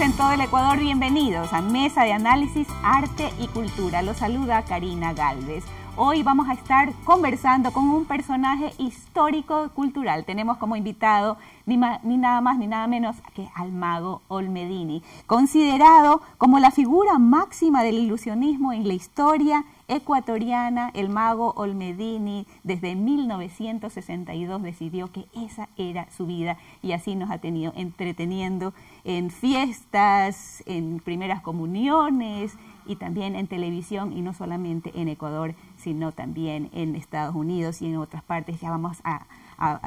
En todo el Ecuador, bienvenidos a Mesa de Análisis, Arte y Cultura. Los saluda Karina Galvez. Hoy vamos a estar conversando con un personaje histórico cultural. Tenemos como invitado ni, ni, nada más ni nada menos que al mago Olmedini, considerado como la figura máxima del ilusionismo en la historia ecuatoriana. El mago Olmedini desde 1962 decidió que esa era su vida y así nos ha tenido entreteniendo en fiestas, en primeras comuniones y también en televisión y no solamente en Ecuador, sino también en Estados Unidos y en otras partes. Ya vamos a,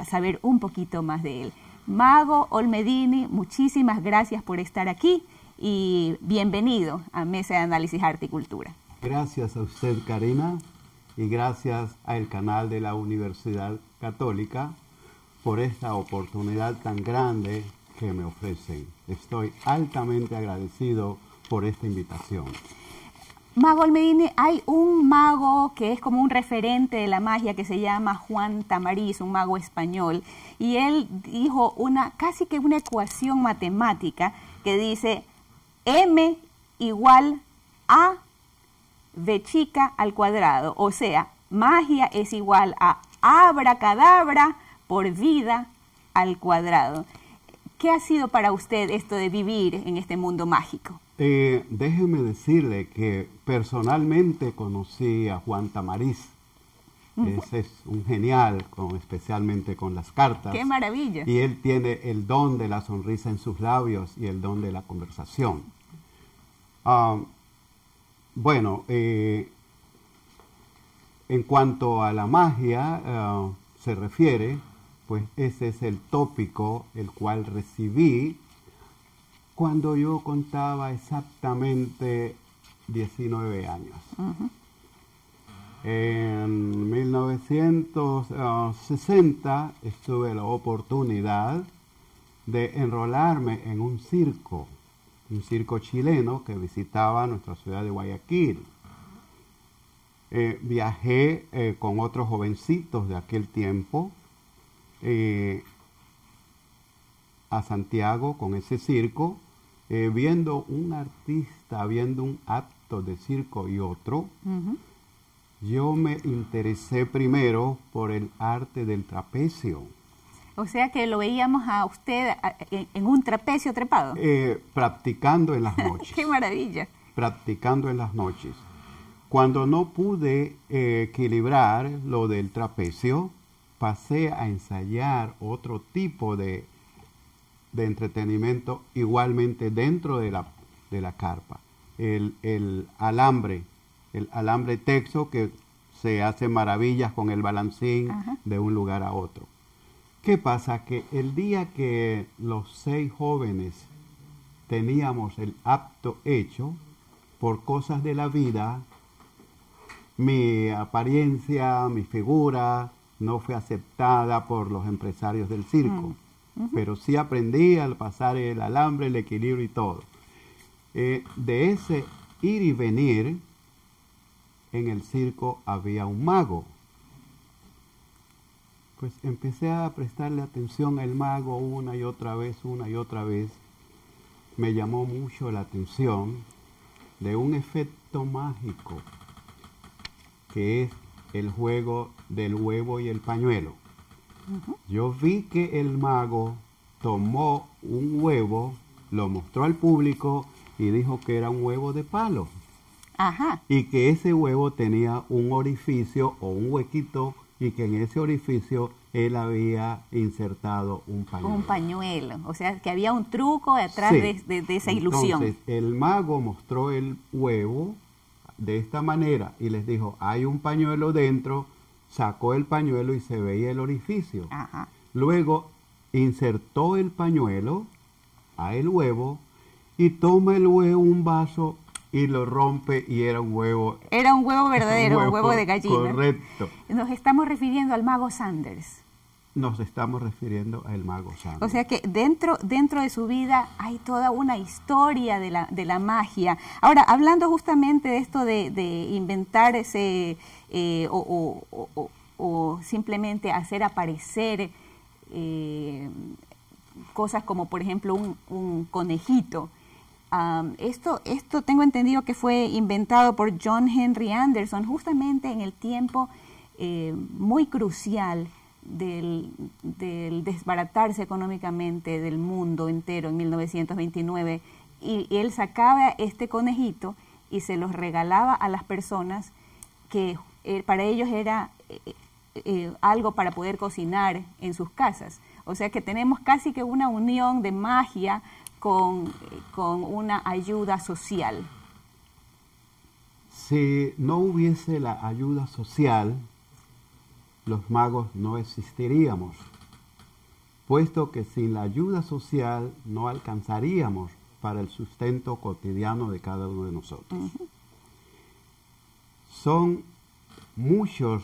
saber un poquito más de él. Mago Olmedini, muchísimas gracias por estar aquí y bienvenido a Mesa de Análisis Arte y Cultura. Gracias a usted, Karina, y gracias al canal de la Universidad Católica por esta oportunidad tan grande que me ofrecen. Estoy altamente agradecido por esta invitación. Mago Almedini, hay un mago que es como un referente de la magia que se llama Juan Tamariz, un mago español, y él dijo una casi que una ecuación matemática que dice m igual a v chica al cuadrado, o sea, magia es igual a abracadabra por vida al cuadrado. ¿Qué ha sido para usted esto de vivir en este mundo mágico? Eh, déjeme decirle que personalmente conocí a Juan Tamariz. Ese es un genial, con, especialmente con las cartas. ¡Qué maravilla! Y él tiene el don de la sonrisa en sus labios y el don de la conversación. Ah, bueno, eh, en cuanto a la magia uh, se refiere, pues ese es el tópico el cual recibí cuando yo contaba exactamente 19 años. Uh -huh. En 1960 estuve la oportunidad de enrolarme en un circo, un circo chileno que visitaba nuestra ciudad de Guayaquil. Eh, viajé eh, con otros jovencitos de aquel tiempo eh, a Santiago con ese circo, viendo un artista, viendo un acto de circo y otro, uh -huh. yo me interesé primero por el arte del trapecio. O sea que lo veíamos a usted en un trapecio trepado. Eh, practicando en las noches. ¡Qué maravilla! Practicando en las noches. Cuando no pude eh, equilibrar lo del trapecio, pasé a ensayar otro tipo de, de entretenimiento igualmente dentro de la, de la carpa. El, el, alambre, el alambre texo que se hace maravillas con el balancín Ajá. de un lugar a otro. ¿Qué pasa? Que el día que los seis jóvenes teníamos el apto hecho, por cosas de la vida, mi apariencia, mi figura, no fue aceptada por los empresarios del circo. Uh -huh. Pero sí aprendí al pasar el alambre, el equilibrio y todo. Eh, de ese ir y venir, en el circo había un mago. Pues empecé a prestarle atención al mago una y otra vez, una y otra vez. Me llamó mucho la atención de un efecto mágico que es el juego del huevo y el pañuelo. Uh -huh. Yo vi que el mago tomó un huevo, lo mostró al público y dijo que era un huevo de palo. Ajá. Y que ese huevo tenía un orificio o un huequito y que en ese orificio él había insertado un pañuelo. Un pañuelo, o sea que había un truco detrás sí. de, de, de, esa ilusión. Entonces el mago mostró el huevo de esta manera y les dijo, hay un pañuelo dentro, sacó el pañuelo y se veía el orificio. Ajá. Luego insertó el pañuelo a el huevo y toma el huevo un vaso y lo rompe y era un huevo. Era un huevo verdadero, un huevo, un huevo de gallina. Correcto. Nos estamos refiriendo al mago Sanders. Nos estamos refiriendo al mago Sanders. O sea que dentro, dentro de su vida hay toda una historia de la, de la magia. Ahora, hablando justamente de esto de, de inventar ese eh, o, o, o, o, simplemente hacer aparecer eh, cosas como por ejemplo un, conejito. esto, esto tengo entendido que fue inventado por John Henry Anderson justamente en el tiempo eh, muy crucial del, desbaratarse económicamente del mundo entero en 1929 y, él sacaba este conejito y se los regalaba a las personas que eh, para ellos era eh, eh, algo para poder cocinar en sus casas. O sea que tenemos casi que una unión de magia con, con una ayuda social. Si no hubiese la ayuda social, los magos no existiríamos, puesto que sin la ayuda social no alcanzaríamos para el sustento cotidiano de cada uno de nosotros. Son muchos,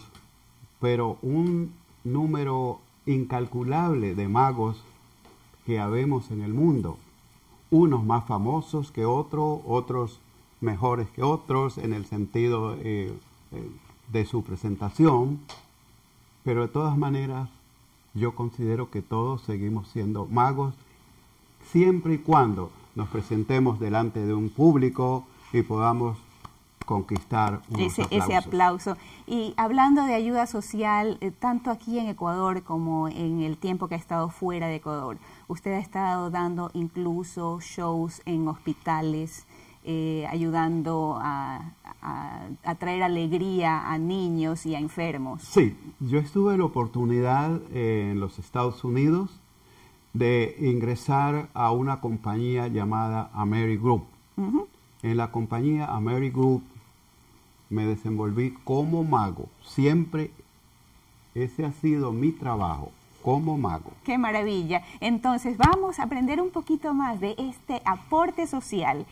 pero un número incalculable de magos que habemos en el mundo, unos más famosos que otros, otros mejores que otros en el sentido eh, eh, de su presentación, pero de todas maneras, yo considero que todos seguimos siendo magos siempre y cuando nos presentemos delante de un público y podamos conquistar ese, ese aplauso. Y hablando de ayuda social, eh, tanto aquí en Ecuador como en el tiempo que ha estado fuera de Ecuador, usted ha estado dando incluso shows en hospitales, eh, ayudando a, a, traer alegría a niños y a enfermos. Sí, yo estuve la oportunidad eh, en los Estados Unidos de ingresar a una compañía llamada Ameri Group. En la compañía Ameri Group me desenvolví como mago. Siempre ese ha sido mi trabajo como mago. Qué maravilla. Entonces vamos a aprender un poquito más de este aporte social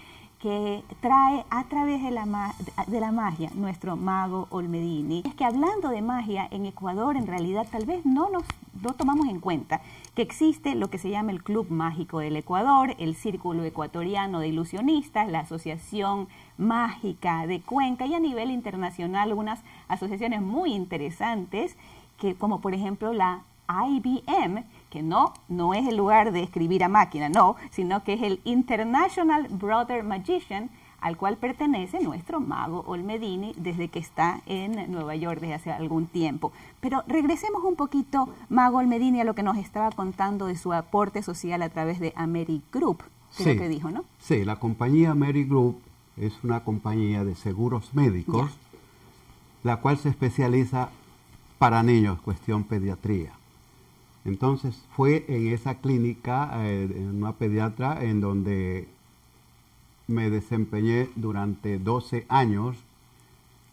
que trae a través de la, de la magia nuestro mago Olmedini. Es que hablando de magia en Ecuador en realidad tal vez no nos no tomamos en cuenta que existe lo que se llama el Club Mágico del Ecuador, el Círculo Ecuatoriano de Ilusionistas, la Asociación Mágica de Cuenca y a nivel internacional unas asociaciones muy interesantes que como por ejemplo la IBM, que no, no es el lugar de escribir a máquina, no, sino que es el International Brother Magician, al cual pertenece nuestro mago Olmedini desde que está en Nueva York desde hace algún tiempo. Pero regresemos un poquito, mago Olmedini, a lo que nos estaba contando de su aporte social a través de Ameri Group, que lo que dijo, ¿no? Sí, la compañía Ameri Group es una compañía de seguros médicos, la cual se especializa para niños, cuestión pediatría. Entonces fue en esa clínica, eh, en una pediatra, en donde me desempeñé durante 12 años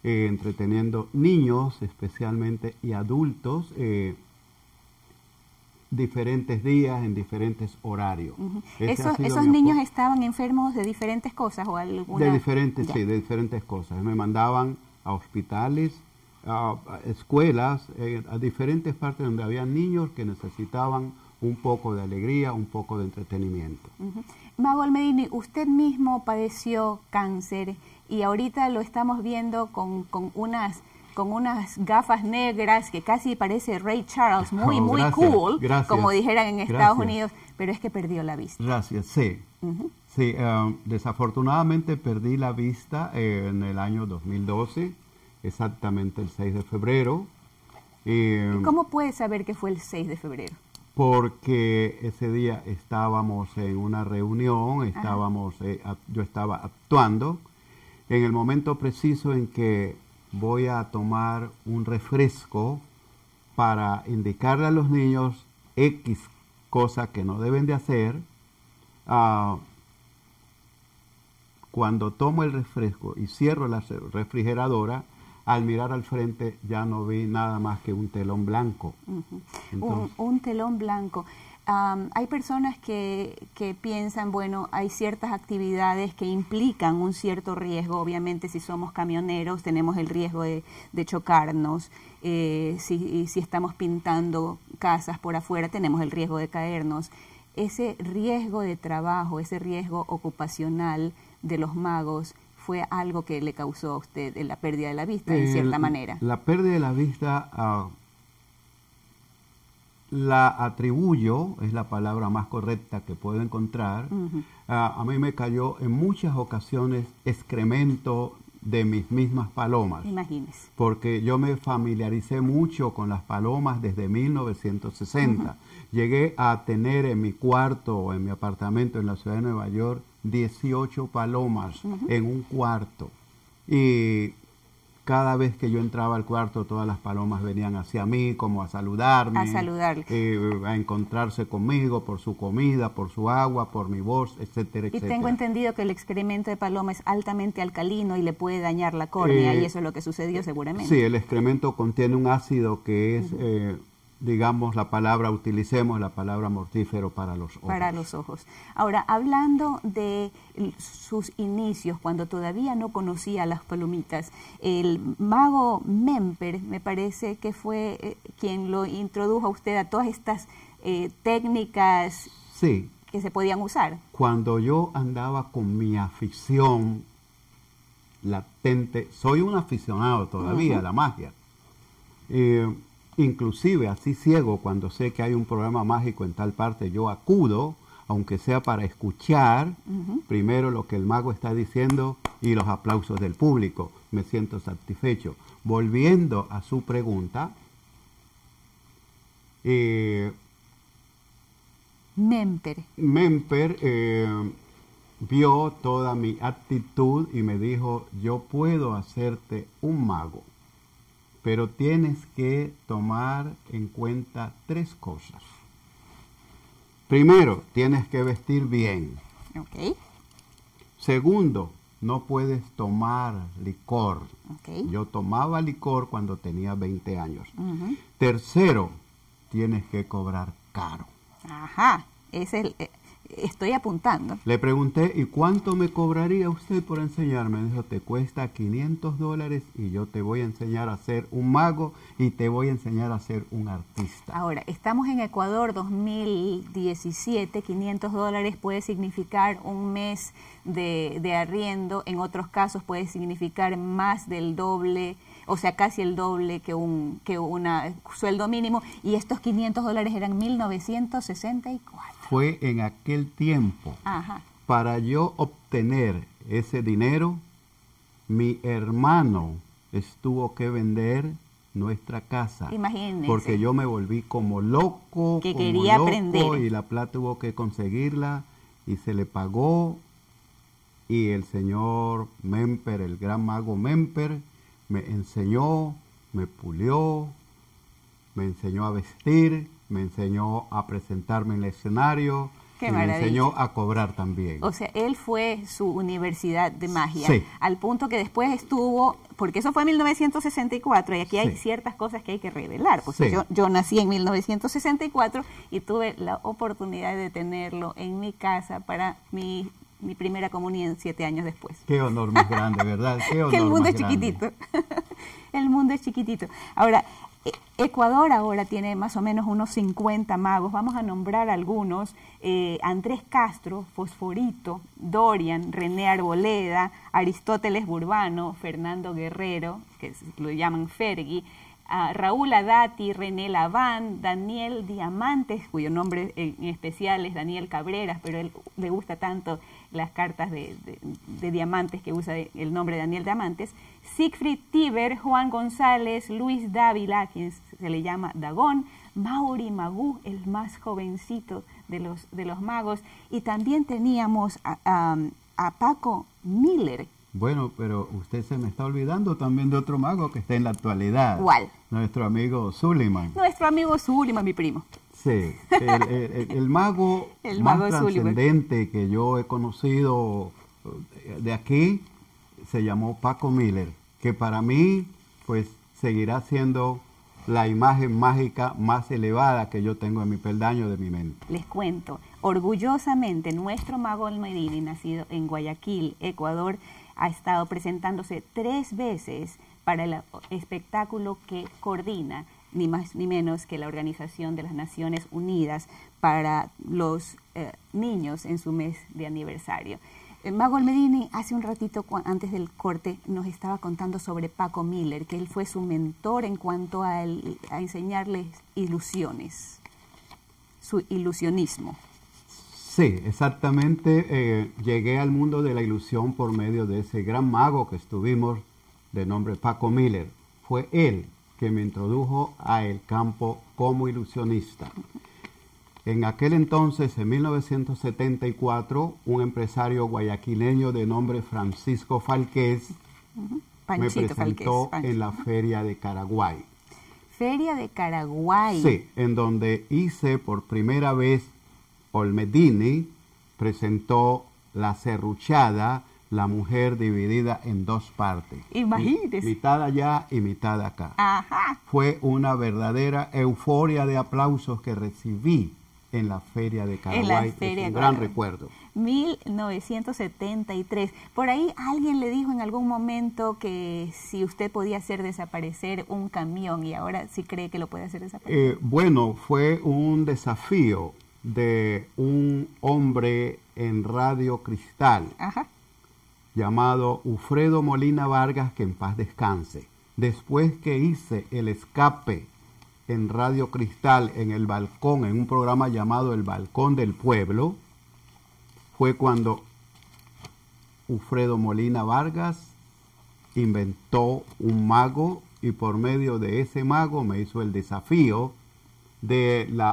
eh, entreteniendo niños especialmente y adultos eh, diferentes días en diferentes horarios. ¿Esos, niños estaban enfermos de diferentes cosas o alguna? De diferentes, sí, de diferentes cosas. Me mandaban a hospitales, a, escuelas, eh, a diferentes partes donde había niños que necesitaban un poco de alegría, un poco de entretenimiento. Mago Almedini, usted mismo padeció cáncer y ahorita lo estamos viendo con, unas con unas gafas negras que casi parece Ray Charles, muy, oh, muy cool, como dijeran en Estados Unidos, pero es que perdió la vista. Gracias, sí. Sí, um, desafortunadamente perdí la vista en el año 2012 exactamente el 6 de febrero. Eh, ¿Cómo puedes saber que fue el 6 de febrero? Porque ese día estábamos en una reunión, estábamos, eh, yo estaba actuando en el momento preciso en que voy a tomar un refresco para indicarle a los niños X cosa que no deben de hacer. Ah, cuando tomo el refresco y cierro la refrigeradora, al mirar al frente ya no vi nada más que un telón blanco. un, telón blanco. hay personas que, que, piensan, bueno, hay ciertas actividades que implican un cierto riesgo. Obviamente, si somos camioneros, tenemos el riesgo de, chocarnos. Eh, si, si estamos pintando casas por afuera, tenemos el riesgo de caernos. Ese riesgo de trabajo, ese riesgo ocupacional de los magos, fue algo que le causó a usted la pérdida de la vista, en cierta manera. La pérdida de la vista, ah, la atribuyo, es la palabra más correcta que puedo encontrar, Ujú. Ah, a mí me cayó en muchas ocasiones excremento de mis mismas palomas, Imagínese. porque yo me familiaricé mucho con las palomas desde 1960. Llegué a tener en mi cuarto o en mi apartamento en la ciudad de Nueva York 18 palomas en un cuarto. Y cada vez que yo entraba al cuarto, todas las palomas venían hacia mí como a saludarme, A saludarle. eh, a encontrarse conmigo por su comida, por su agua, por mi voz, etcétera, Y etcétera. tengo entendido que el excremento de paloma es altamente alcalino y le puede dañar la córnea Eh, y eso es lo que sucedió seguramente. Sí, el excremento contiene un ácido que es, eh, digamos, la palabra, utilicemos la palabra mortífero para los ojos. para los ojos. Ahora, hablando de sus inicios, cuando todavía no conocía las palomitas, el mago Memper me parece que fue eh, quien lo introdujo a usted a todas estas eh, técnicas Sí, que se podían usar. cuando yo andaba con mi afición latente, soy un aficionado todavía a la magia. Eh, inclusive así ciego, cuando sé que hay un programa mágico en tal parte, yo acudo, aunque sea para escuchar primero lo que el mago está diciendo y los aplausos del público. Me siento satisfecho. Volviendo a su pregunta, eh, Memper. Memper eh, vio toda mi actitud y me dijo, yo puedo hacerte un mago, pero tienes que tomar en cuenta tres cosas. Primero, tienes que vestir bien. Ok, Segundo, no puedes tomar licor. ok. Yo tomaba licor cuando tenía 20 años. Tercero, tienes que cobrar caro. Ajá, es el, eh, estoy apuntando. Le pregunté, ¿y cuánto me cobraría usted por enseñarme? Me dijo, te cuesta 500 dólares y yo te voy a enseñar a ser un mago y te voy a enseñar a ser un artista. Ahora, estamos en Ecuador 2017, 500 dólares puede significar un mes de, de arriendo, en otros casos puede significar más del doble, o sea, casi el doble que un que una sueldo mínimo, y estos 500 dólares eran 1964. Fue en aquel tiempo, Ajá, para yo obtener ese dinero, mi hermano estuvo que vender nuestra casa. Imagínese. Porque yo me volví como loco, Que como quería loco, aprender. y la plata tuvo que conseguirla y se le pagó y el señor Memper, el gran mago Memper, me enseñó, me pulió, me enseñó a vestir, me enseñó a presentarme en el escenario Qué y me maravilla. enseñó a cobrar también. O sea, él fue su universidad de magia, Sí. al punto que después estuvo, porque eso fue en 1964 y aquí hay Sí. ciertas cosas que hay que revelar, porque Sí. yo, yo nací en 1964 y tuve la oportunidad de tenerlo en mi casa para mi, mi primera comunión siete años después. Qué honor más grande, ¿verdad? Qué honor que el mundo más es chiquitito. el mundo es chiquitito. Ahora, e- Ecuador ahora tiene más o menos unos 50 magos. Vamos a nombrar algunos. Eh, Andrés Castro, Fosforito, Dorian, René Arboleda, Aristóteles Burbano, Fernando Guerrero, que lo llaman Fergi, a Raúl Adati, René Laván, Daniel Diamantes, cuyo nombre en especial es Daniel Cabreras, pero él le gusta tanto las cartas de, de- de diamantes que usa el nombre de Daniel Diamantes, Siegfried Tiber, Juan González, Luis Dávila, a quien se le llama Dagón, Mauri Magú, el más jovencito de los, de los magos, y también teníamos a, a- a Paco Miller, Bueno, pero usted se me está olvidando también de otro mago que está en la actualidad. ¿Cuál? Nuestro amigo Suleiman. nuestro amigo Zulima, mi primo. Sí, el, el- el- el mago El más mago Sullivan. trascendente que yo he conocido eh, de aquí se llamó Paco Miller, que para mí pues seguirá siendo la imagen mágica más elevada que yo tengo en mi peldaño de mi mente. Les cuento, orgullosamente nuestro mago Almedini, nacido en Guayaquil, Ecuador, ha estado presentándose tres veces para el espectáculo que coordina ni más ni menos que la Organización de las Naciones Unidas para los eh, niños en su mes de aniversario. El mago Almedini hace un ratito antes del corte nos estaba contando sobre Paco Miller, que él fue su mentor en cuanto a, el- a enseñarles ilusiones. su ilusionismo. Sí, exactamente. eh, llegué al mundo de la ilusión por medio de ese gran mago que estuvimos de nombre Paco Miller. Fue él que me introdujo a el campo como ilusionista. En aquel entonces, en 1974, un empresario guayaquileño de nombre Francisco Falqués me presentó Falqués, en la feria de Caraguay. Feria de Caraguay. Sí, en donde hice por primera vez Olmedini presentó La Serruchada, la mujer dividida en dos partes. Imagínese. Mi- Mitad allá y mitad acá. Ajá. Fue una verdadera euforia de aplausos que recibí en la feria de Caraguay. Es un gran Caraguay. recuerdo. 1973. Por ahí alguien le dijo en algún momento que si usted podía hacer desaparecer un camión y ahora sí cree que lo puede hacer desaparecer. Eh, bueno, fue un desafío de un hombre en Radio Cristal Ajá. Llamado Ufredo Molina Vargas, que en paz descanse. Después que hice el escape en Radio Cristal, en el balcón, en un programa llamado El Balcón del Pueblo, fue cuando Ufredo Molina Vargas inventó un mago y por medio de ese mago me hizo el desafío de la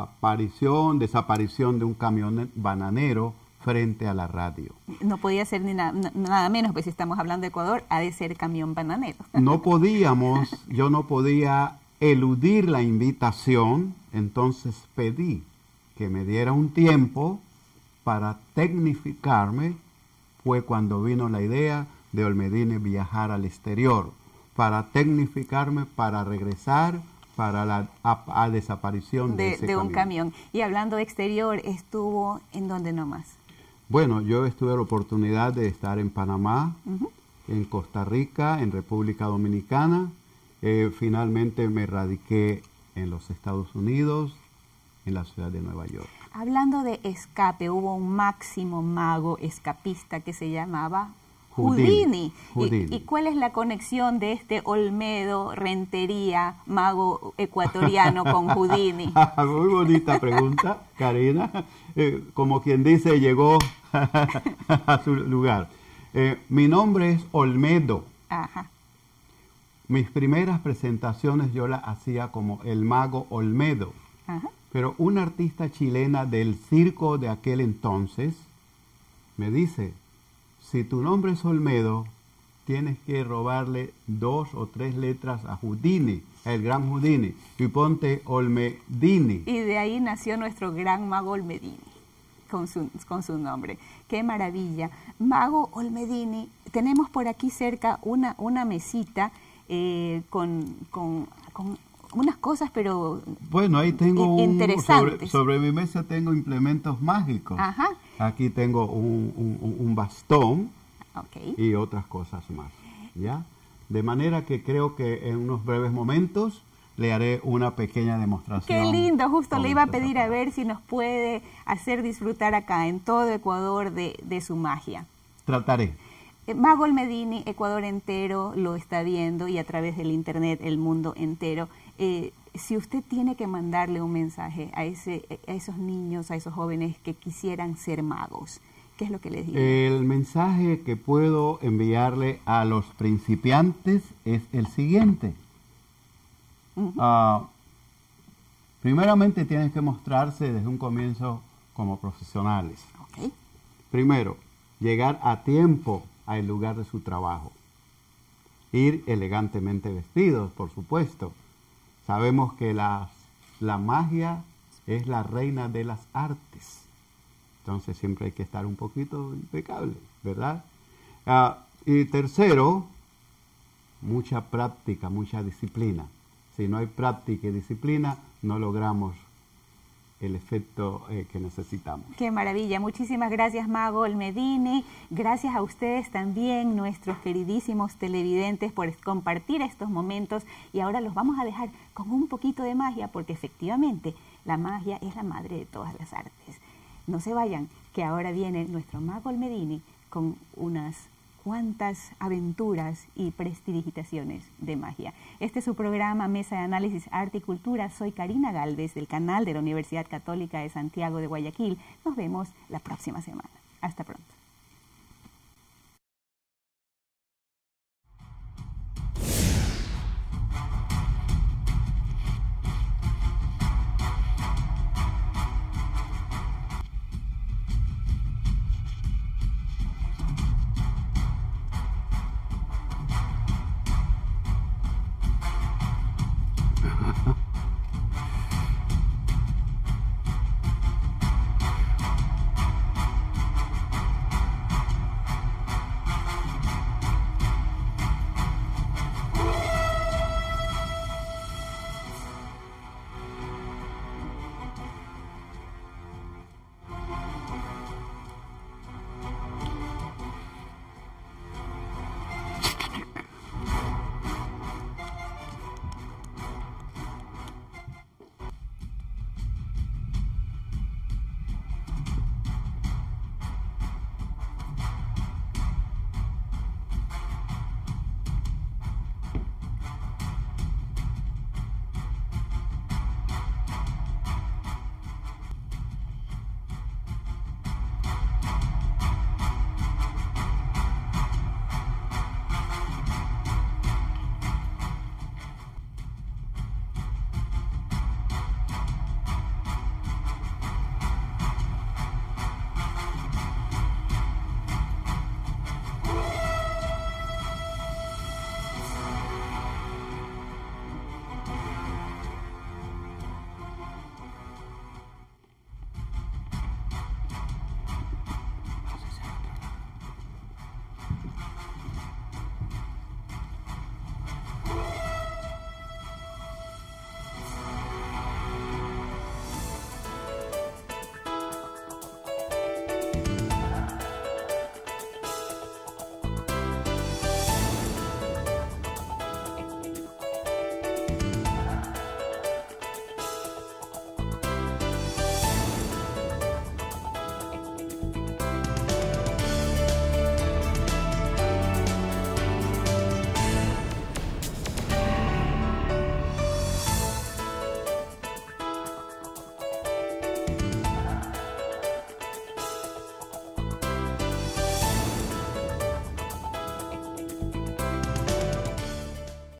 aparición, desaparición de un camión bananero frente a la radio. No podía ser ni na- na- nada menos, pues si estamos hablando de Ecuador, ha de ser camión bananero. No podíamos, yo no podía eludir la invitación, entonces pedí que me diera un tiempo para tecnificarme. Fue cuando vino la idea de Olmedine viajar al exterior, para tecnificarme, para regresar, para la a- a desaparición de, de, ese de un camión. Y hablando de exterior, estuvo en donde nomás. Bueno, yo tuve la oportunidad de estar en Panamá, en Costa Rica, en República Dominicana. Eh, finalmente me radiqué en los Estados Unidos, en la ciudad de Nueva York. Hablando de escape, hubo un máximo mago escapista que se llamaba Houdini. Houdini. Houdini. ¿Y, y cuál es la conexión de este Olmedo, Rentería, mago ecuatoriano con Houdini? Muy bonita pregunta, Karina. Eh, como quien dice, llegó a su lugar. Eh, mi nombre es Olmedo. Ajá. Mis primeras presentaciones yo las hacía como el mago Olmedo. Ajá. Pero una artista chilena del circo de aquel entonces me dice, si tu nombre es Olmedo, tienes que robarle dos o tres letras a Houdini, el gran Houdini, y ponte Olmedini. Y de ahí nació nuestro gran mago Olmedini, con su, con su nombre. ¡Qué maravilla! Mago Olmedini, tenemos por aquí cerca una, una mesita eh, con, con, con unas cosas, pero... Bueno, ahí tengo I- un, sobre, interesantes. sobre mi mesa tengo implementos mágicos. Ajá. Aquí tengo un, un- un bastón Ok. y otras cosas más. ¿Ya? De manera que creo que en unos breves momentos le haré una pequeña demostración. Qué lindo, justo le iba a pedir a ver si nos puede hacer disfrutar acá en todo Ecuador de, de su magia. Trataré. Eh, Mago Olmedini, Ecuador entero lo está viendo y a través del internet el mundo entero. Eh, si usted tiene que mandarle un mensaje a, ese, a esos niños, a esos jóvenes que quisieran ser magos, ¿qué es lo que les diría? El mensaje que puedo enviarle a los principiantes es el siguiente. Ah, primeramente tienes que mostrarse desde un comienzo como profesionales. Primero, llegar a tiempo al lugar de su trabajo. Ir elegantemente vestidos, por supuesto. Sabemos que las- la magia es la reina de las artes. Entonces siempre hay que estar un poquito impecable, ¿verdad? Ah, y tercero, mucha práctica, mucha disciplina. Si no hay práctica y disciplina, no logramos el efecto eh, que necesitamos. Qué maravilla. Muchísimas gracias, Mago Olmedini. Gracias a ustedes también, nuestros queridísimos televidentes, por compartir estos momentos. Y ahora los vamos a dejar con un poquito de magia, porque efectivamente la magia es la madre de todas las artes. No se vayan, que ahora viene nuestro Mago Olmedini con unas cuántas aventuras y prestidigitaciones de magia. Este es su programa Mesa de Análisis Arte y Cultura. Soy Karina Galvez del canal de la Universidad Católica de Santiago de Guayaquil. Nos vemos la próxima semana. Hasta pronto.